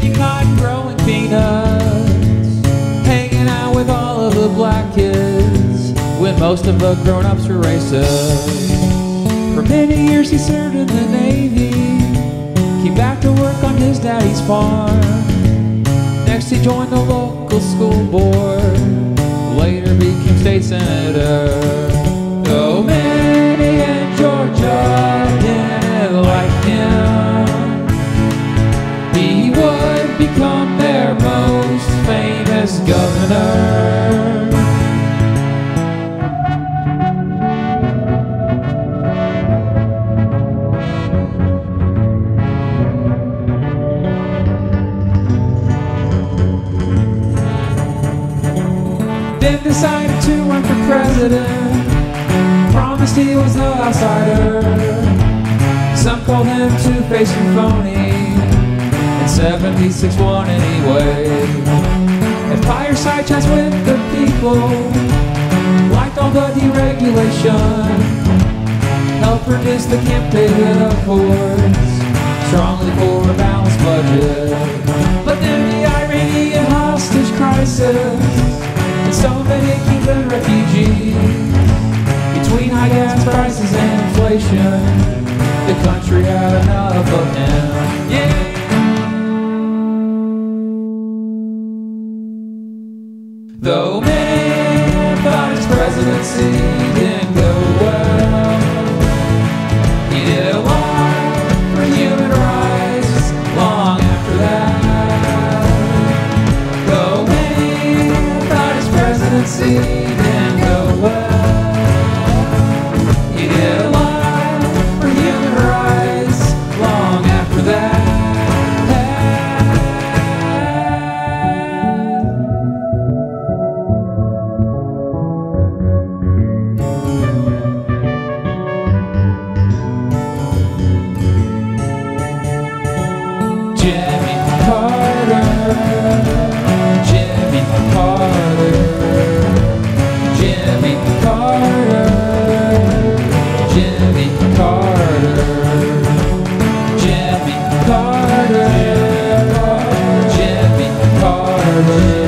Picking cotton, growing peanuts, hanging out with all of the black kids when most of the grown-ups were racist. For many years he served in the Navy, came back to work on his daddy's farm. Next he joined the local school board, later became state senator. Become their most famous governor. Then decided to run for president. Promised he was the outsider. Some called him two-faced and phony. And 76 won anyway. And fireside chats with the people, liked all the deregulation. Helped reduce the Camp David Accords. Strongly for a balanced budget. But then the Iranian hostage crisis and so many Cuban refugees. Between high gas prices and inflation, the country had enough of him. Yeah. Though many thought his presidency didn't go well, he did a lot for human rights long after that. Though many thought his presidency Jimmy Carter, Jimmy Carter, Jimmy Carter, Jimmy Carter, Jimmy Carter.